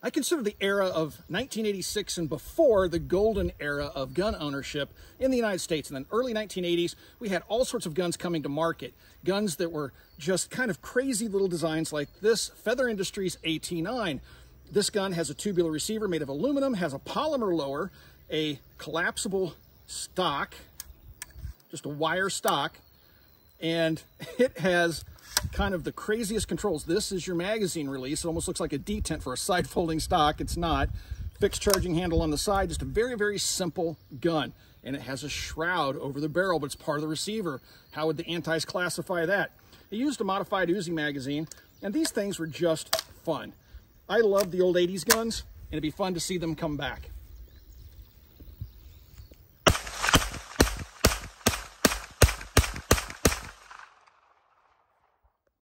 I consider the era of 1986 and before the golden era of gun ownership in the United States. In the early 1980s, we had all sorts of guns coming to market. Guns that were just kind of crazy little designs like this Feather Industries AT9. This gun has a tubular receiver made of aluminum, has a polymer lower, a collapsible stock, just a wire stock, and it has kind of the craziest controls. This is your magazine release. It almost looks like a detent for a side folding stock. It's not. Fixed charging handle on the side, just a very, very simple gun. And it has a shroud over the barrel, but it's part of the receiver. How would the antis classify that? It used a modified Uzi magazine, and these things were just fun. I love the old 80s guns, and it'd be fun to see them come back.